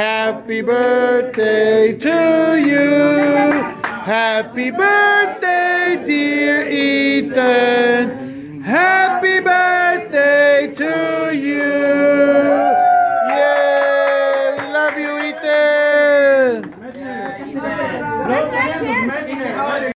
Happy birthday to you. Happy birthday, dear Ethan. Happy birthday to you. Yay! We love you, Ethan.